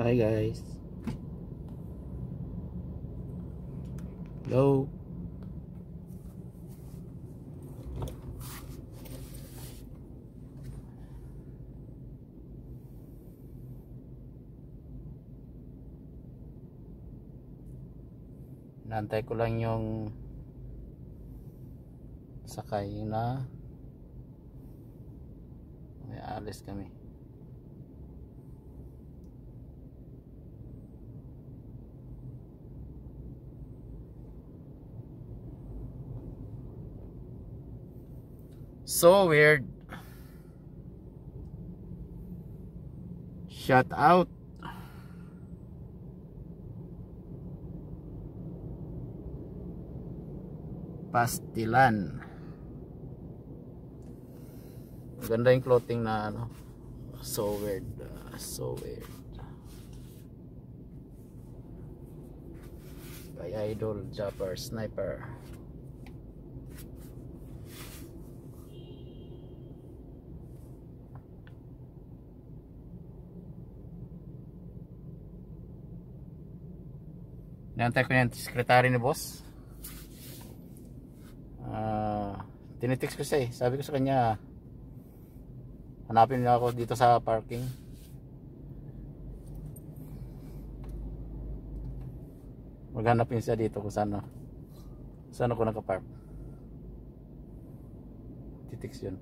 Hi guys. Hello. Nantay ko lang yung sakay na may alis kami. So weird. Shut out. Pastilan. Ganda yung clothing na ano. So weird. Uh, so weird. Kay Idol Jumper Sniper. Nantay ko yung sekretary ni boss. Uh, tinitext ko siya eh. Sabi ko sa kanya, hanapin niya ako dito sa parking. Maghanapin siya dito kung saan saan ako nakapark. Titext yun.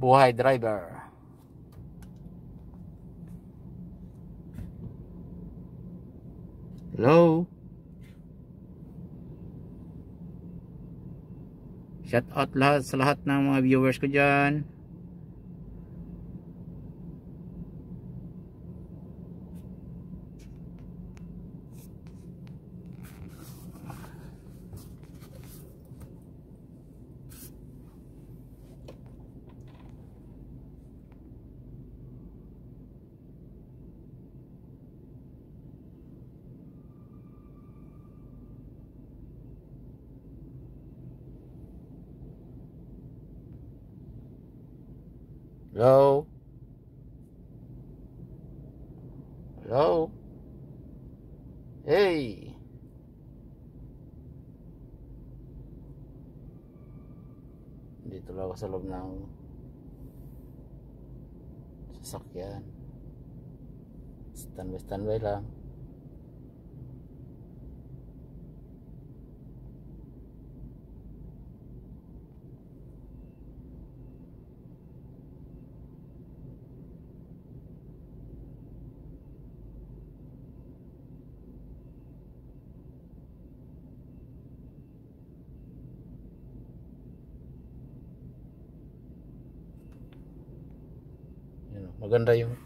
Buhay driver. Hello? Shout out lahat sa lahat ng mga viewers ko dyan Hello? Hello? Hey! Dito lang ako sa loob ng sasakyan. Standby, standby lang. Maganda yung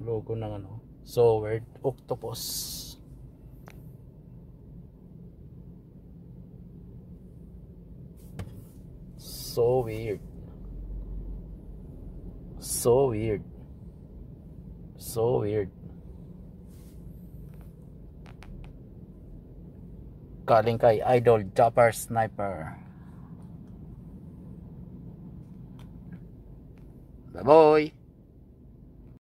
logo ng ano so weird octopus. So weird. So weird. So weird. Galing kay idol jumper sniper. Bye bye